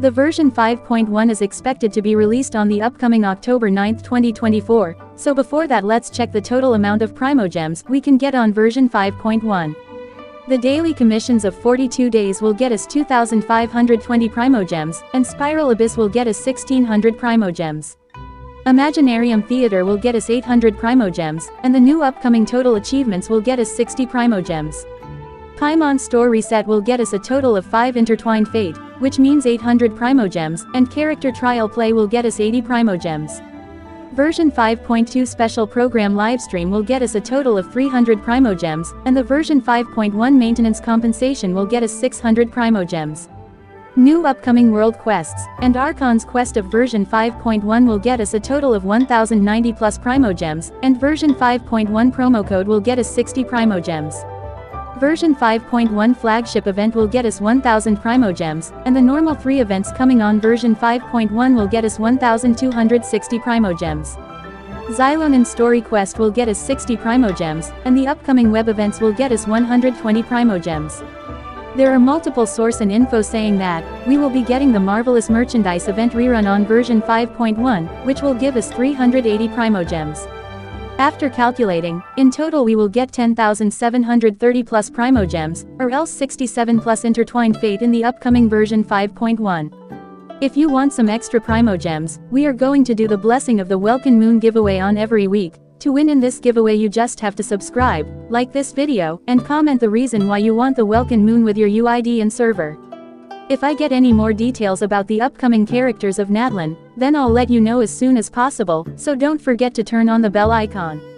The version 5.1 is expected to be released on the upcoming October 9, 2024, so before that let's check the total amount of Primogems we can get on version 5.1. The daily commissions of 42 days will get us 2,520 Primogems, and Spiral Abyss will get us 1,600 Primogems. Imaginarium Theater will get us 800 Primogems, and the new upcoming total achievements will get us 60 Primogems. Paimon Store Reset will get us a total of 5 Intertwined Fate, which means 800 Primogems, and Character Trial Play will get us 80 Primogems. Version 5.2 Special Program Livestream will get us a total of 300 Primogems, and the version 5.1 Maintenance Compensation will get us 600 Primogems. New upcoming World Quests, and Archon's Quest of version 5.1 will get us a total of 1090 plus Primogems, and version 5.1 promo code will get us 60 Primogems. Version 5.1 flagship event will get us 1000 Primogems, and the normal 3 events coming on version 5.1 will get us 1260 Primo gems. Primogems. and Story Quest will get us 60 Primogems, and the upcoming web events will get us 120 Primogems. There are multiple source and info saying that, we will be getting the Marvelous Merchandise event rerun on version 5.1, which will give us 380 Primogems. After calculating, in total we will get 10,730 plus Primogems, or else 67 plus Intertwined Fate in the upcoming version 5.1. If you want some extra Primogems, we are going to do the Blessing of the Welkin Moon giveaway on every week. To win in this giveaway you just have to subscribe, like this video, and comment the reason why you want the Welkin Moon with your UID and server. If I get any more details about the upcoming characters of Natlan, then I'll let you know as soon as possible, so don't forget to turn on the bell icon.